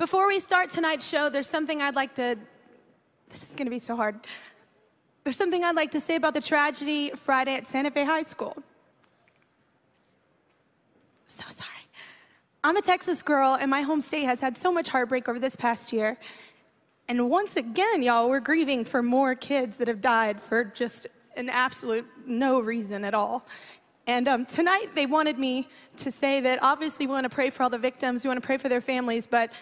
Before we start tonight's show, there's something I'd like to. This is going to be so hard. There's something I'd like to say about the tragedy Friday at Santa Fe High School. So sorry. I'm a Texas girl, and my home state has had so much heartbreak over this past year. And once again, y'all, we're grieving for more kids that have died for just an absolute no reason at all. And um, tonight, they wanted me to say that obviously we want to pray for all the victims, we want to pray for their families, but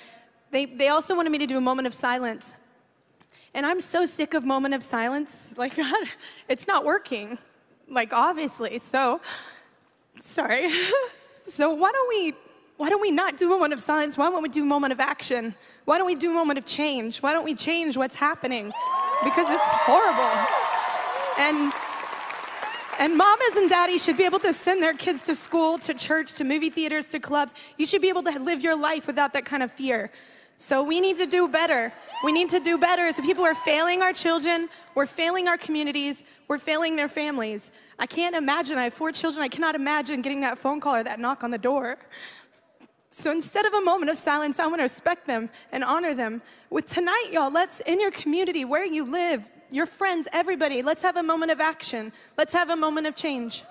they, they also wanted me to do a moment of silence. And I'm so sick of moment of silence. Like, God, it's not working. Like, obviously. So, sorry. so, why don't we why don't we not do a moment of silence? Why don't we do a moment of action? Why don't we do a moment of change? Why don't we change what's happening? Because it's horrible. And and mamas and daddies should be able to send their kids to school, to church, to movie theaters, to clubs. You should be able to live your life without that kind of fear. So we need to do better. We need to do better. So people are failing our children, we're failing our communities, we're failing their families. I can't imagine, I have four children, I cannot imagine getting that phone call or that knock on the door. So instead of a moment of silence, I want to respect them and honor them. With tonight, y'all, let's, in your community, where you live, your friends, everybody, let's have a moment of action. Let's have a moment of change.